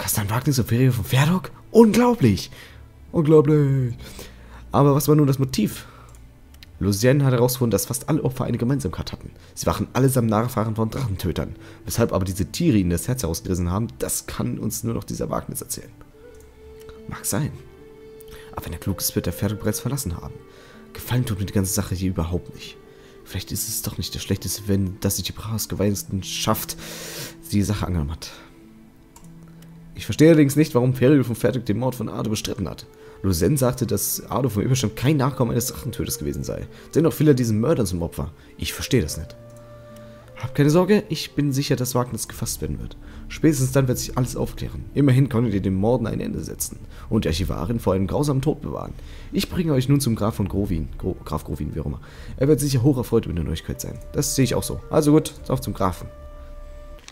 Kastan Wagnis und Ferio von Ferdok? Unglaublich! Unglaublich! Aber was war nun das Motiv? Lucienne hat herausgefunden, dass fast alle Opfer eine Gemeinsamkeit hatten. Sie waren allesamt Nachfahren von Drachentötern. Weshalb aber diese Tiere ihnen das Herz herausgerissen haben, das kann uns nur noch dieser Wagnis erzählen. Mag sein. Aber wenn er klug ist, wird er Pferde bereits verlassen haben. Gefallen tut mir die ganze Sache hier überhaupt nicht. Vielleicht ist es doch nicht das Schlechteste, wenn, dass sich die schafft, die Sache angenommen hat. Ich verstehe allerdings nicht, warum Ferio von Fertig den Mord von Ardo bestritten hat. Lusen sagte, dass Ardo vom Überstand kein Nachkommen eines Drachentöters gewesen sei. Dennoch fiel er diesen Mördern zum Opfer. Ich verstehe das nicht. Hab keine Sorge, ich bin sicher, dass Wagnis gefasst werden wird. Spätestens dann wird sich alles aufklären. Immerhin konntet ihr dem Morden ein Ende setzen und die Archivarin vor einem grausamen Tod bewahren. Ich bringe euch nun zum Graf von Grovin. Gro Graf Grovin, wie auch immer. Er wird sicher hoch erfreut über eine Neuigkeit sein. Das sehe ich auch so. Also gut, auf zum Grafen.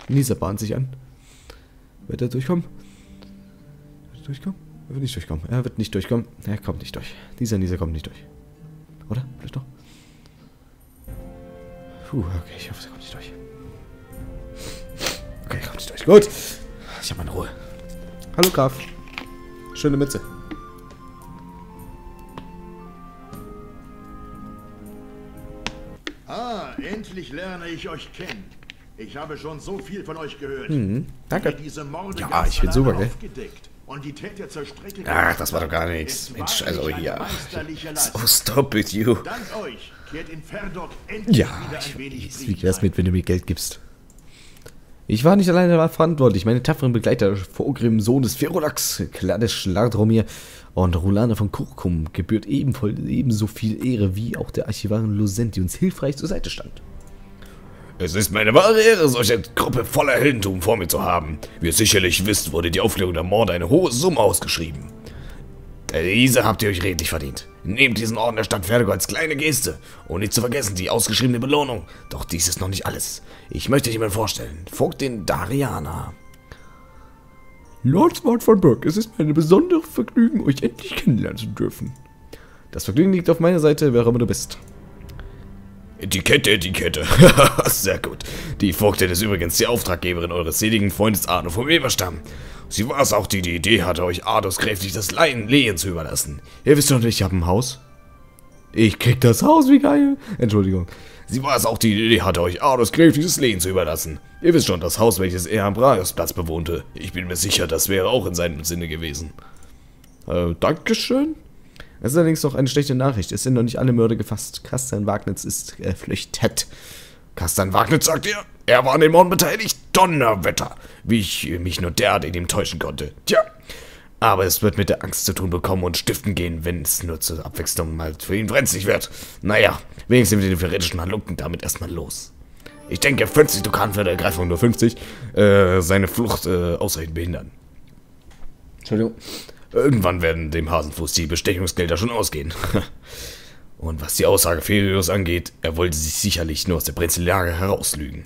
Nisa bahnt sich an. Wird er durchkommen? Wird er durchkommen? Er wird nicht durchkommen. Er wird nicht durchkommen. Er kommt nicht durch. Dieser Nisa kommt nicht durch. Oder? Vielleicht doch? Puh, okay, ich hoffe, er kommt nicht durch. Okay, kommt nicht durch. Gut. Ich habe meine Ruhe. Hallo, Graf. Schöne Mütze. Ah, endlich lerne ich euch kennen. Ich habe schon so viel von euch gehört. Mhm, danke. Diese Morde ja, ich bin super, gell? Und die Täter zur Strecke Ach, das war doch gar nichts. Mensch, also hier. So, stop it, you. Ja, wenig Wie wär's mit, wenn du mir Geld gibst? Ich war nicht alleine verantwortlich. Meine tapferen Begleiter, Vorgrim, Sohn des Ferolax, Klades Schlardromir und Rulane von Kurkum gebührt ebenfalls ebenso viel Ehre wie auch der Archivarin Lucent, die uns hilfreich zur Seite stand. Es ist meine wahre Ehre, solche Gruppe voller Heldentum vor mir zu haben. Wie ihr sicherlich wisst, wurde die Aufklärung der Morde eine hohe Summe ausgeschrieben. Diese habt ihr euch redlich verdient. Nehmt diesen Orden der Stadt Fergo als kleine Geste. Und nicht zu vergessen, die ausgeschriebene Belohnung. Doch dies ist noch nicht alles. Ich möchte mal vorstellen. Vogt den Dariana. Lord Smart von Burke, es ist mir ein besonderes Vergnügen, euch endlich kennenlernen zu dürfen. Das Vergnügen liegt auf meiner Seite, wer immer du bist. Etikette, Etikette. Sehr gut. Die Vogtin ist übrigens die Auftraggeberin eures seligen Freundes Arno vom Eberstamm. Sie war es auch, die die Idee hatte, euch Ardos kräftig das Laien Lehen zu überlassen. Ihr wisst doch nicht, ich habe ein Haus. Ich krieg das Haus, wie geil. Entschuldigung. Sie war es auch, die Idee hatte, euch Ardos kräftiges Lehen zu überlassen. Ihr wisst schon, das Haus, welches er am Braiusplatz bewohnte. Ich bin mir sicher, das wäre auch in seinem Sinne gewesen. Äh, Dankeschön. Es ist allerdings noch eine schlechte Nachricht. Es sind noch nicht alle Mörder gefasst. Kastan Wagnitz ist äh, flüchtet. Kastan Wagnitz, sagt ihr? Er war an den Morden beteiligt? Donnerwetter! Wie ich mich nur derart in ihm täuschen konnte. Tja, aber es wird mit der Angst zu tun bekommen und stiften gehen, wenn es nur zur Abwechslung mal für ihn brenzlig wird. Naja, wenigstens mit den theoretischen Halunken damit erstmal los. Ich denke, 50 Dukan für die Ergreifung, nur 50, äh, seine Flucht äh, ausreichend behindern. Entschuldigung. Irgendwann werden dem Hasenfuß die Bestechungsgelder schon ausgehen. Und was die Aussage Ferius angeht, er wollte sich sicherlich nur aus der Prinzellage herauslügen.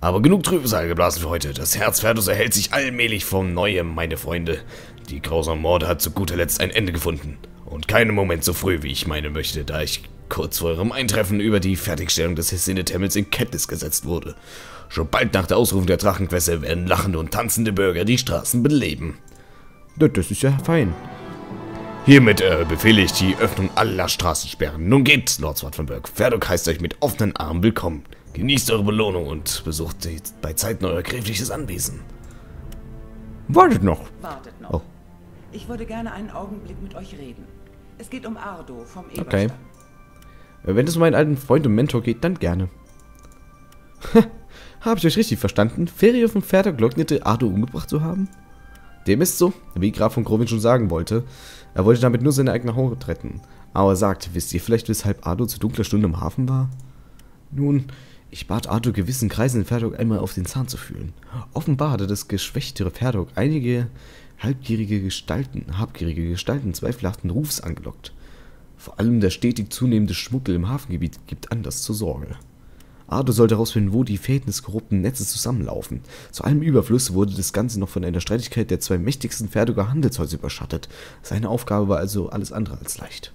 Aber genug Trübsal geblasen für heute. Das Herz Ferdus erhält sich allmählich vom Neuem, meine Freunde. Die grausame Morde hat zu guter Letzt ein Ende gefunden. Und keinen Moment so früh, wie ich meine möchte, da ich kurz vor ihrem Eintreffen über die Fertigstellung des Hessine-Tempels in Kenntnis gesetzt wurde. Schon bald nach der Ausrufung der Drachenquesse werden lachende und tanzende Bürger die Straßen beleben. Das ist ja fein. Hiermit äh, befehle ich die Öffnung aller Straßensperren. Nun geht's, Lord Swartvenberg. Ferdok heißt euch mit offenen Armen willkommen. Genießt eure Belohnung und besucht bei Zeiten euer gräfliches Anwesen. Wartet noch. Wartet noch. Oh. Ich würde gerne einen Augenblick mit euch reden. Es geht um Ardo vom Eberstein. Okay. Äh, wenn es um meinen alten Freund und Mentor geht, dann gerne. Habe ich euch richtig verstanden? Ferie von Ferdok leugnete, Ardo umgebracht zu haben? Dem ist so, wie Graf von Grovin schon sagen wollte. Er wollte damit nur seine eigene Haut retten. Aber er sagt, wisst ihr vielleicht, weshalb Ardo zu dunkler Stunde im Hafen war? Nun, ich bat Ardo gewissen Kreisen in Ferdok einmal auf den Zahn zu fühlen. Offenbar hatte das geschwächtere Ferdok einige halbgierige Gestalten, habgierige Gestalten zweifelhaften Rufs angelockt. Vor allem der stetig zunehmende Schmuggel im Hafengebiet gibt Anlass zur Sorge. Ardo sollte herausfinden, wo die Fäden des korrupten Netzes zusammenlaufen. Zu allem Überfluss wurde das Ganze noch von einer Streitigkeit der zwei mächtigsten Fertiger Handelshäuser überschattet. Seine Aufgabe war also alles andere als leicht.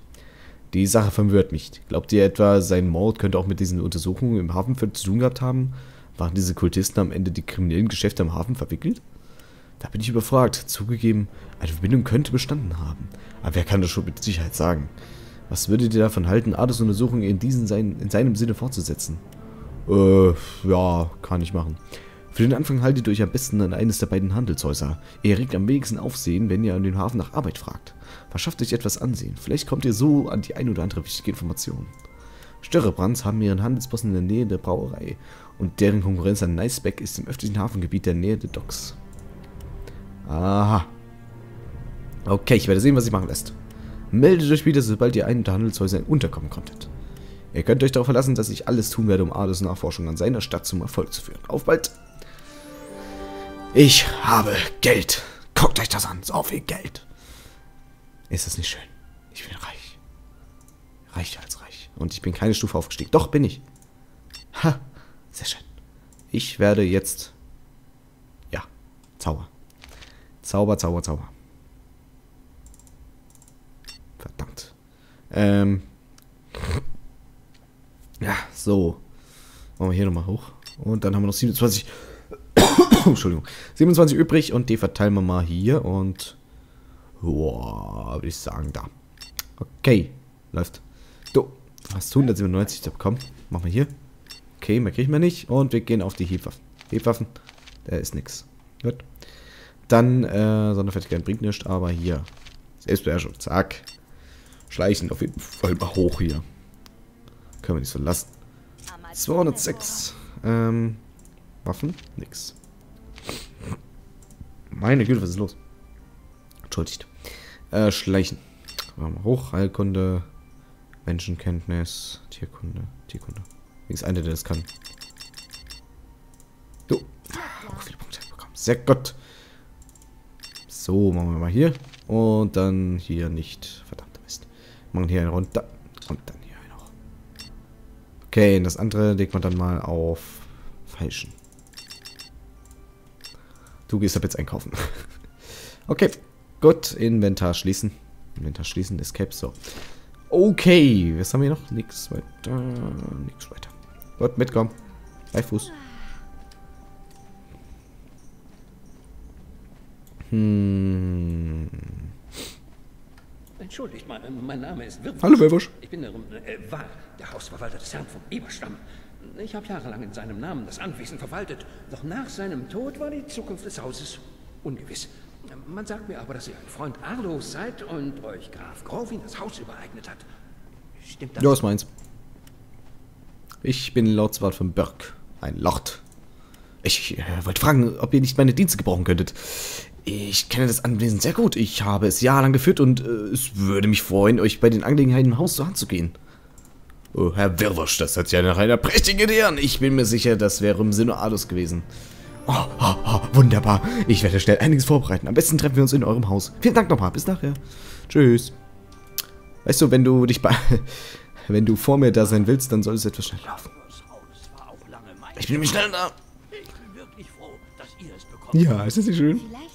Die Sache verwirrt mich. Glaubt ihr etwa, sein Mord könnte auch mit diesen Untersuchungen im Hafen zu tun gehabt haben? Waren diese Kultisten am Ende die kriminellen Geschäfte am Hafen verwickelt? Da bin ich überfragt. Zugegeben, eine Verbindung könnte bestanden haben. Aber wer kann das schon mit Sicherheit sagen? Was würdet ihr davon halten, Ades Untersuchung in, diesen in seinem Sinne fortzusetzen? Äh, ja, kann ich machen. Für den Anfang haltet euch am besten an eines der beiden Handelshäuser. Ihr regt am wenigsten Aufsehen, wenn ihr an den Hafen nach Arbeit fragt. Verschafft euch etwas Ansehen. Vielleicht kommt ihr so an die ein oder andere wichtige Information. Störrebrands haben ihren Handelsposten in der Nähe der Brauerei und deren Konkurrenz an Niceback ist im öffentlichen Hafengebiet der Nähe der Docks. Aha. Okay, ich werde sehen, was sich machen lässt. Meldet euch wieder, sobald ihr einen der Handelshäuser unterkommen konntet. Ihr könnt euch darauf verlassen, dass ich alles tun werde, um Ades Nachforschung an seiner Stadt zum Erfolg zu führen. Auf bald! Ich habe Geld. Guckt euch das an. So viel Geld. Ist das nicht schön? Ich bin reich. Reicher als reich. Und ich bin keine Stufe aufgestiegen. Doch, bin ich. Ha. Sehr schön. Ich werde jetzt... Ja. Zauber. Zauber, Zauber, Zauber. Verdammt. Ähm. So. Machen wir hier nochmal hoch. Und dann haben wir noch 27. Entschuldigung. 27 übrig und die verteilen wir mal hier und. Boah, würde ich sagen, da. Okay. Läuft. Du hast 197 bekommen. Machen wir hier. Okay, mehr kriegen wir nicht. Und wir gehen auf die Hebwaffen. Hebwaffen. Der ist nix. Gut. Dann, äh, Sonderfertigkeit bringt nichts, aber hier. Selbstbeherrschung. Zack. Schleichen auf jeden Fall mal hoch hier. Können wir nicht so lassen. 206. Ähm, Waffen? Nix. Meine Güte, was ist los? Entschuldigt. Äh, Schleichen. Hoch. Heilkunde. Menschenkenntnis. Tierkunde. Tierkunde. Links einer, der das kann. Du. Auch viele Punkte bekommen. Sehr gut. So, machen wir mal hier. Und dann hier nicht. Verdammte Mist. Machen hier einen runter. Und dann. Okay, das andere legt man dann mal auf falschen. Du gehst ab jetzt einkaufen. okay, gut. Inventar schließen. Inventar schließen, Escape, so. Okay, was haben wir noch? Nix weiter. Nix weiter. Gut, mitkommen. Bei Fuß. Hm. Entschuldigt, mein, mein Name ist Wirwusch. Hallo, Wirwusch. Ich bin der, äh, Wahl, der Hausverwalter des Herrn vom Eberstamm. Ich habe jahrelang in seinem Namen das Anwesen verwaltet. Doch nach seinem Tod war die Zukunft des Hauses ungewiss. Man sagt mir aber, dass ihr ein Freund Arlos seid und euch Graf Grovin das Haus übereignet hat. Stimmt das? Ja, ist meins. Ich bin Lordswart von Berg. Ein Lord. Ich äh, wollte fragen, ob ihr nicht meine Dienste gebrauchen könntet. Ich kenne das Anwesen sehr gut. Ich habe es jahrelang geführt und äh, es würde mich freuen, euch bei den Angelegenheiten im Haus zur Hand zu gehen. Oh, Herr Wirwusch, das sich ja nach einer prächtigen Idee an. Ich bin mir sicher, das wäre im Sinne Adus gewesen. Oh, oh, oh, wunderbar. Ich werde schnell einiges vorbereiten. Am besten treffen wir uns in eurem Haus. Vielen Dank nochmal. Bis nachher. Tschüss. Weißt du, wenn du dich bei... Wenn du vor mir da sein willst, dann soll es etwas schnell laufen. Ich bin nämlich schnell da. Ja, ist das nicht schön? Vielleicht hat Das schön.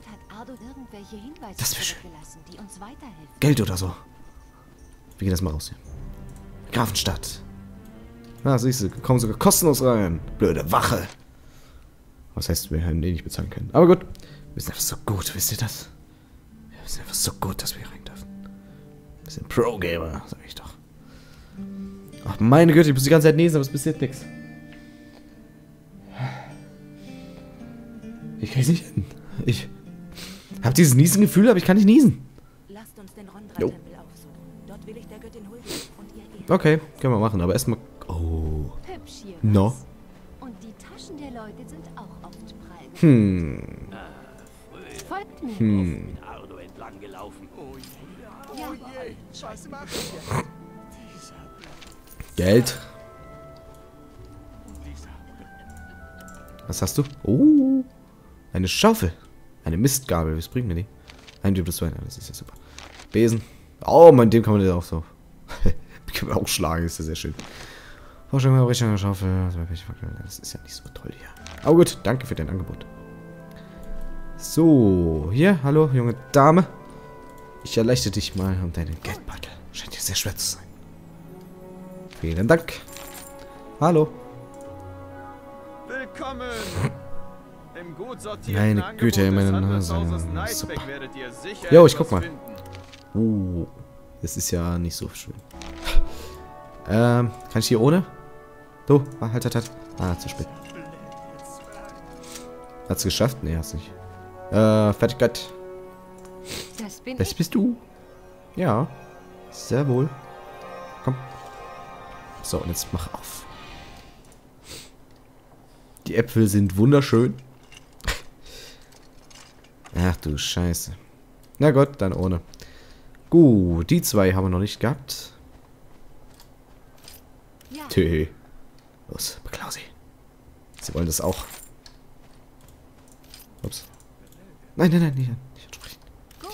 Die uns weiterhelfen. Geld oder so. Wir gehen das mal raus hier. Grafenstadt. Ah, siehst du, kommen sogar kostenlos rein. Blöde Wache. Was heißt, wir hätten den nicht bezahlen können. Aber gut. Wir sind einfach so gut, wisst ihr das? Wir sind einfach so gut, dass wir hier rein dürfen. Wir sind Pro-Gamer, sag ich doch. Ach, meine Güte, ich muss die ganze Zeit niesen, aber es passiert nichts. Ich krieg's nicht hin. Ich hab dieses Niesengefühl, aber ich kann nicht niesen. Lasst uns den Jo. Rondra-Tempel aufsuchen. Dort will ich der Göttin huldigen und ihr ehren. Okay, können wir machen, aber erstmal. Oh. Hübsch hier. No. was? Und die Taschen der Leute sind auch oft prall. Hm. Folgt mir. Hm. Oh, Ja, Geld. Was hast du? Oh. Eine Schaufel. Eine Mistgabel. Was bringt mir die? Ein Typ plus zwei. Das ist ja super. Besen. Oh, mit dem kann man das auch so. kann man auch schlagen. Das ist ja sehr schön. Vorstellung, Richtung der Schaufel. Das ist ja nicht so toll hier. Aber gut, danke für dein Angebot. So, hier, hallo, junge Dame. Ich erleichtere dich mal um deinen Geldbeutel. Scheint dir sehr schwer zu sein. Vielen Dank. Hallo. Meine Güte, meine Nase. Super. Jo, ich guck mal. Oh, das ist ja nicht so schön. ähm, kann ich hier ohne? Du, ah, halt, halt, halt. Ah, zu spät. Hat's geschafft? Nee, hat's nicht. Äh, Fertigkeit. Das bin Das bist du. Ja. Sehr wohl. Komm. So, und jetzt mach auf. Die Äpfel sind wunderschön. Ach du Scheiße. Na gut, dann ohne. Gut, die zwei haben wir noch nicht gehabt. Ja, Tö. Los, Beklausi. Sie wollen das auch. Ups. Nein, nein, nein, nicht, nicht ansprechen.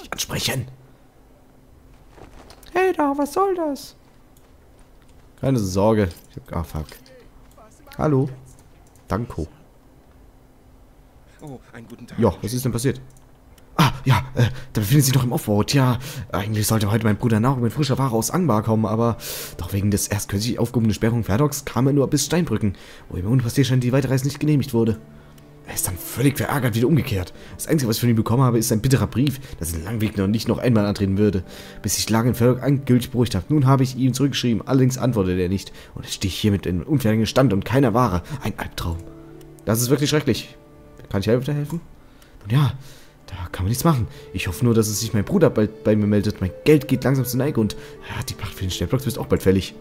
Nicht ansprechen. Hey da, was soll das? Keine Sorge. Ich hab... Ah, fuck. Hallo. Danko. Oh, einen guten Tag. Ja, was ist denn passiert? Ja, äh, da befindet sich noch im Aufbau. Tja, eigentlich sollte heute mein Bruder Nahrung mit frischer Ware aus Angbar kommen, aber doch wegen des erst kürzlich aufgehobenen Sperrung Ferdox kam er nur bis Steinbrücken, wo ihm ohne Passierschein die Weiterreise nicht genehmigt wurde. Er ist dann völlig verärgert wieder umgekehrt. Das Einzige, was ich von ihm bekommen habe, ist ein bitterer Brief, dass er den Langweg noch nicht noch einmal antreten würde, bis sich die Lage in Ferdox endgültig beruhigt hat. Nun habe ich ihm zurückgeschrieben, allerdings antwortet er nicht. Und ich hier mit einem unfertigen Stand und keiner Ware. Ein Albtraum. Das ist wirklich schrecklich. Kann ich helfen? Nun ja, da kann man nichts machen. Ich hoffe nur, dass es sich mein Bruder bald bei mir meldet. Mein Geld geht langsam zur Neige und ja, die Pacht für den Stellblock ist auch bald fällig.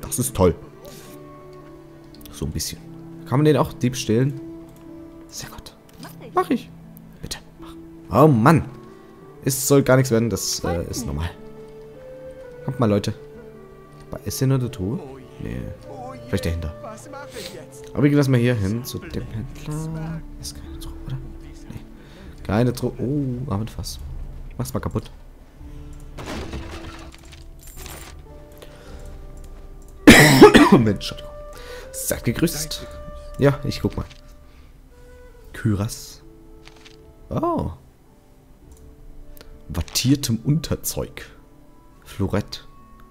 Das ist toll. So ein bisschen. Kann man den auch Dieb stehlen? Sehr gut. mach ich. Bitte, mach. Oh Mann. Es soll gar nichts werden, das äh, ist normal. Kommt mal, Leute. Ist hier nur der Truhe? Nee. Vielleicht dahinter. Aber wir lassen mal hier hin zu dem Händler. Ist? Nee. Keine Truhe. Oh, aber Fass. Mach's mal kaputt. Mensch, Entschuldigung. Seid gegrüßt. Ja, ich guck mal. Kyras. Oh. Wattiertem Unterzeug. Florett.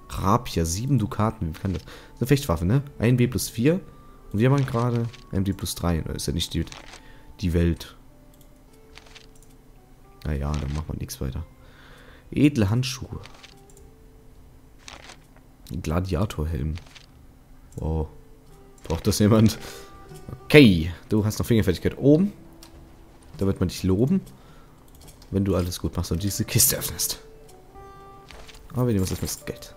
Rapier, 7 Dukaten. Wie kann das? Das ist eine Fechtwaffe, ne? 1 B plus 4. Und wir machen gerade MD plus 3. Das ist ja nicht die, die Welt. Naja, dann machen wir nichts weiter. Edle Handschuhe. Gladiatorhelm. Wow. Braucht das jemand? Okay, du hast noch Fingerfertigkeit oben. Da wird man dich loben, wenn du alles gut machst und diese Kiste öffnest. Aber wir nehmen uns erstmal das Geld.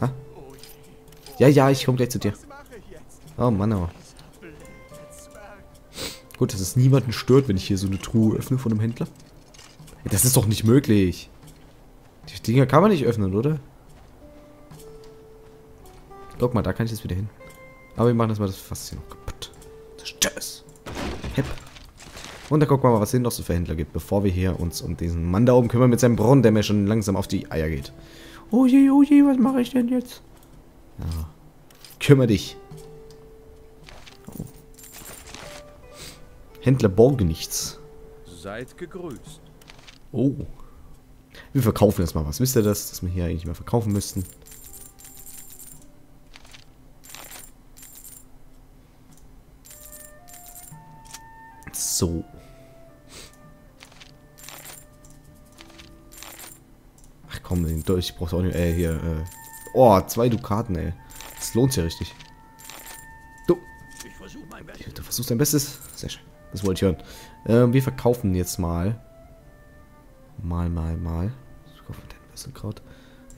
Ha? Ja, ja, ich komme gleich zu dir. Oh Mann, oh. Gut, dass es niemanden stört, wenn ich hier so eine Truhe öffne von einem Händler. Das ist doch nicht möglich. Die Dinger kann man nicht öffnen, oder? Guck mal, da kann ich jetzt wieder hin. Aber wir machen das mal das Fass. Tschüss. Hep. Und dann gucken wir mal, was es noch so für Händler gibt, bevor wir hier uns um diesen Mann da oben kümmern mit seinem Brunnen, der mir schon langsam auf die Eier geht. Oh je, oh je, was mache ich denn jetzt? Ja. Kümmer dich. Händler borge nichts. Seid gegrüßt. Oh. Wir verkaufen jetzt mal was. Wisst ihr das, dass wir hier eigentlich mal verkaufen müssten? So. Ach komm, den Dolch brauchst du auch nicht. Äh, hier, äh. Oh, zwei Dukaten, ey. Das lohnt sich ja richtig. Du. Du versuchst dein Bestes. Sehr schön. Das wollte ich hören. Ähm, wir verkaufen jetzt mal. Mal, mal, mal. Ich kaufe den Wesselkraut.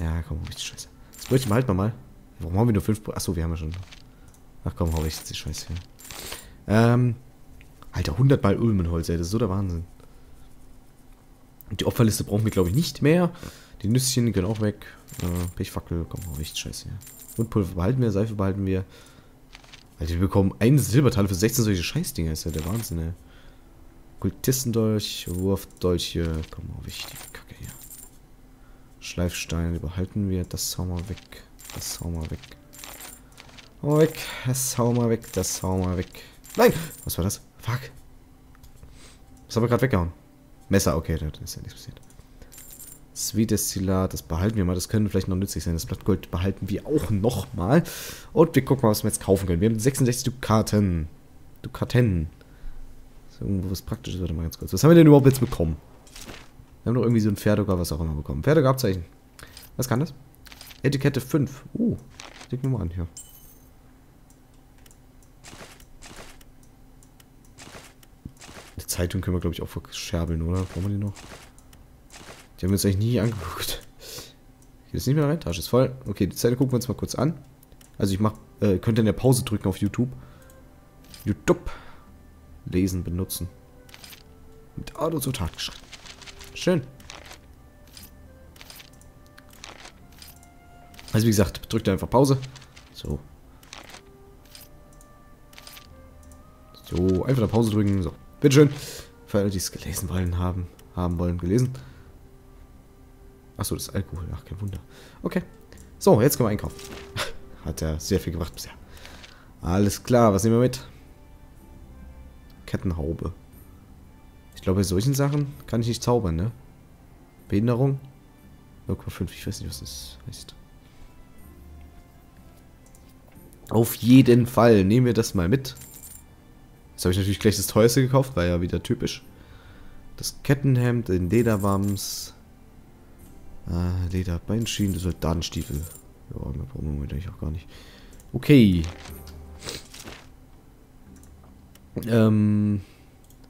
Ja, komm, hau ich die Scheiße. Das Brötchen behalten wir mal. Warum haben wir nur fünf Brö Achso, wir haben ja schon. Ach komm, hau ich jetzt die Scheiße hier. Ähm. Alter, 100 Mal Ulmenholz, ey. Das ist so der Wahnsinn. Die Opferliste brauchen wir, glaube ich, nicht mehr. Die Nüsschen die können auch weg. Äh, Pechfackel, komm, hau ich die Scheiße hier. Mundpulver behalten wir, Seife behalten wir. Alter, wir bekommen einen Silberteil für 16 solche Scheißdinger. Ist ja der Wahnsinn, ey. Kultistendolch, Wurfdolche. Komm, hau ich die Kacke hier. Schleifstein behalten wir. Das hauen wir weg. Das hauen wir weg. Hau weg. Das hauen wir weg. Das hauen wir weg. Nein! Was war das? Fuck. Was haben wir gerade weggehauen? Messer, okay, da ist ja nichts passiert. Sweet Destillat, das behalten wir mal. Das könnte vielleicht noch nützlich sein. Das Blattgold behalten wir auch noch mal. Und wir gucken mal, was wir jetzt kaufen können. Wir haben 66 Dukaten. Dukaten. Irgendwo was Praktisches, warte mal ganz kurz. Was haben wir denn überhaupt jetzt bekommen? Wir haben doch irgendwie so ein Pferdegar, was auch immer bekommen. Pferdegar-Abzeichen. Was kann das? Etikette 5. Uh, leg mir mal an hier. Die Zeitung können wir, glaube ich, auch verscherbeln, oder? Brauchen wir die noch? Die haben wir uns eigentlich nie angeguckt. Geht das nicht mehr rein? Tasche ist voll. Okay, die Zeitung gucken wir uns mal kurz an. Also ich mach, äh, könnt in der Pause drücken auf YouTube. YouTube. Lesen, benutzen. Mit Auto zur Tat geschrieben. Schön. Also wie gesagt, drückt einfach Pause. So. So, einfach eine Pause drücken. So, bitteschön. Für alle, die es gelesen wollen, haben, haben wollen, gelesen. Achso, das ist Alkohol. Ach, kein Wunder. Okay. So, jetzt können wir einkaufen. Hat ja sehr viel gebracht bisher. Alles klar, was nehmen wir mit? Kettenhaube. Ich glaube, bei solchen Sachen kann ich nicht zaubern, ne? Behinderung? 0,5, ich weiß nicht, was das heißt. Auf jeden Fall nehmen wir das mal mit. Jetzt habe ich natürlich gleich das teuerste gekauft, war ja wieder typisch. Das Kettenhemd, den Lederwams. Äh, Lederbeinschienen, Soldatenstiefel. Ja, mehr brauchen wir eigentlich auch gar nicht. Okay. Ähm,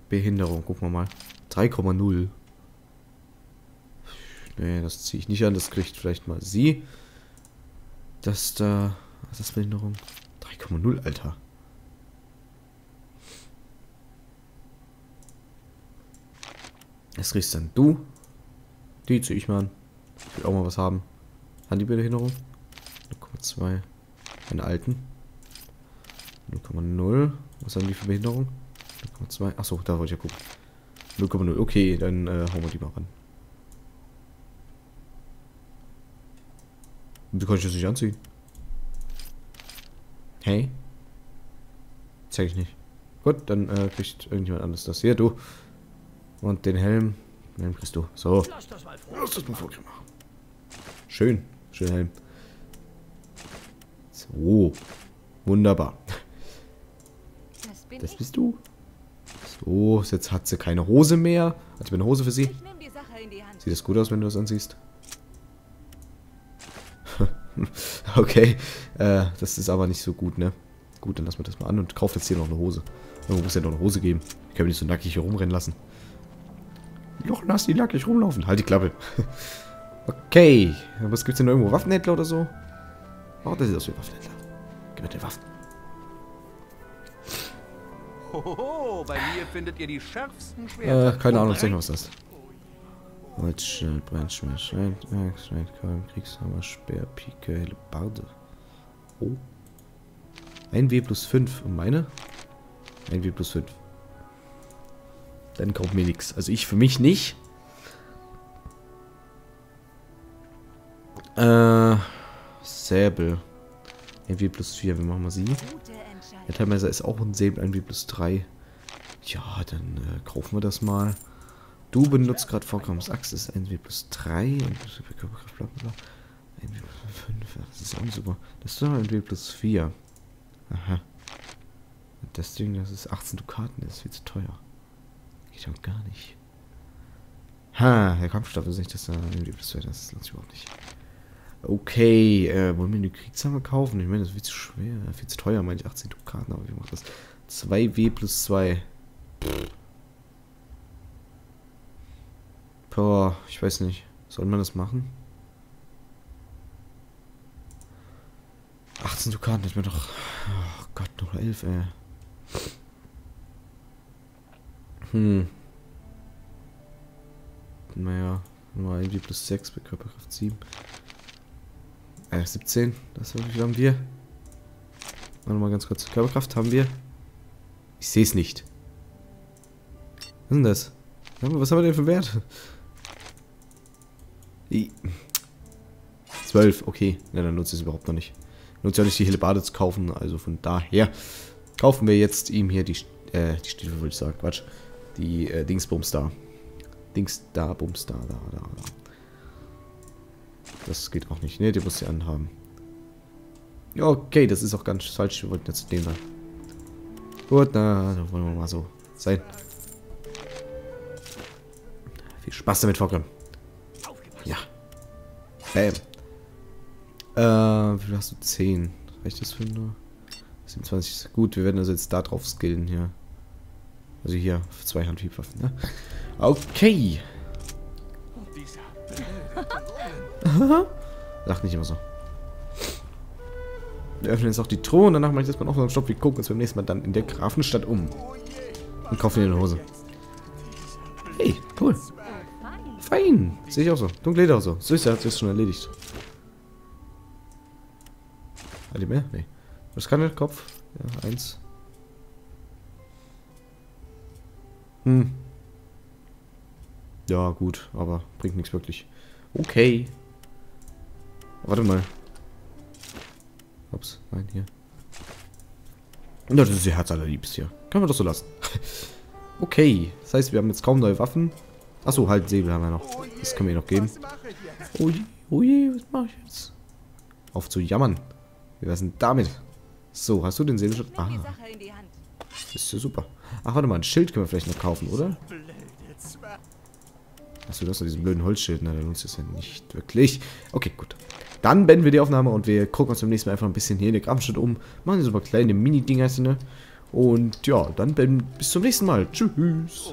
Behinderung, gucken wir mal. 3,0. Nee, das ziehe ich nicht an. Das kriegt vielleicht mal sie. Das da... Was ist das Behinderung? 3,0, Alter. Das kriegst dann du. Die ziehe ich mal an. Ich will auch mal was haben. Handybehinderung. 0,2. Meine alten. 0,0. Was haben die für Behinderung? 0,2. Achso, da wollte ich ja gucken. 0,0. Okay, dann äh, hauen wir die mal ran. Wie kann ich das nicht anziehen? Hey? Zeig ich nicht. Gut, dann äh, kriegt irgendjemand anderes das. Hier, du. Und den Helm. Den Helm kriegst du. So. Lass das mal vor. Lass das mal vor. Schön. Schön Helm. So. Wunderbar. Das Das bist du. So, jetzt hat sie keine Hose mehr. Hat sie eine Hose für sie? Sieht das gut aus, wenn du das ansiehst? okay, äh, das ist aber nicht so gut, ne? Gut, dann lassen wir das mal an und kauft jetzt hier noch eine Hose. Irgendwo muss ja noch eine Hose geben. Ich kann mich nicht so nackig hier rumrennen lassen. Doch, lass die nackig rumlaufen. Halt die Klappe. okay, was gibt's denn irgendwo? Waffenhändler oder so? Oh, das sieht aus wie Waffenhändler. Gib mir die Waffen. Hohoho, bei mir findet ihr die schärfsten Schwerter. Äh, keine Ahnung, mal, was das ist. Holzschild, Brennschwert, Schwert, Schwertkolben, Kriegshammer, Speer, Pike, Hellebarde. Oh. Ein W plus 5. Und meine? Ein W plus 5. Dann kommt mir nichts. Also ich für mich nicht. Äh, Säbel. Ein W plus 4. Wir machen mal sie. Der Teilmesser ist auch ein Säbel, ein W plus 3. Ja, dann äh, kaufen wir das mal. Du benutzt gerade Vorkommens Axt, ist ein W plus 3 und das ist Körperkraft, bla bla bla. Ein W plus 5, ja, das ist auch super. Das ist doch ein W plus 4. Aha. Und das Ding, das ist 18 Dukaten, das ist viel zu teuer. Geht doch gar nicht. Ha, der Kampfstoff ist nicht, dass er ein W plus 2 das lohnt sich überhaupt nicht. Okay, äh, wollen wir eine Kriegshammer kaufen? Ich meine, das ist viel zu schwer, viel zu teuer, meine ich 18 Dukaten, aber wie macht das? 2W plus 2. Boah, ich weiß nicht. Soll man das machen? 18 Dukaten hätten wir doch. Oh Gott, noch 11, ey. Hm. Naja, nur irgendwie plus 6 bei Körperkraft 7. Äh, 17. Das haben wir? Warte mal ganz kurz. Körperkraft haben wir. Ich sehe es nicht. Was ist denn das? Was haben wir denn für Wert? I- 12, okay. Ja, dann nutze ich es überhaupt noch nicht. Nutze ja nicht die Hellebade zu kaufen, also von daher kaufen wir jetzt ihm hier die, äh, die Stiefel, würde ich sagen, Quatsch. Die, äh, Dingsbums da. Dings da, Bums da, da, da, da. Das geht auch nicht. Ne, die muss sie anhaben. Ja, okay, das ist auch ganz falsch. Wir wollten jetzt den da. Gut, na, dann wollen wir mal so sein. Viel Spaß damit, Vorgrim. Ja. Bam. Äh, wie viel hast du? 10. Reicht das für nur? 27. Gut, wir werden also jetzt da drauf skillen hier. Also hier, zwei Handhiebwaffen, ne? Okay. Lach nicht immer so. Wir öffnen jetzt auch die Truhe und danach mache ich das mal auf Stopp. Wir gucken uns beim nächsten Mal dann in der Grafenstadt um. Und kaufen dir eine Hose. Hey, cool. Fein. Sehe ich auch so. Dunkle Leder auch so. Süß, hat sich schon erledigt. Hat die mehr? Nee. Was kann der Kopf? Ja, eins. Hm. Ja, gut, aber bringt nichts wirklich. Okay. Warte mal. Ups, nein, hier. Und das ist ihr Herz allerliebst hier. Können wir das so lassen. okay, das heißt, wir haben jetzt kaum neue Waffen. Achso, halt, Säbel haben wir noch. Das können wir ihr noch geben. Oh je, oh je, was mache ich jetzt? Auf zu jammern. Wie wär's denn damit? So, hast du den Säbel schon? Ah, ist ja super. Ach, warte mal, ein Schild können wir vielleicht noch kaufen, oder? Achso, du hast doch diesen blöden Holzschild, ne? Der nutzt es ja nicht wirklich. Okay, gut. Dann beenden wir die Aufnahme und wir gucken uns beim nächsten Mal einfach ein bisschen hier in der Grafenstadt um. Machen so ein paar kleine Mini-Dinger, ne? Und ja, dann bis zum nächsten Mal. Tschüss.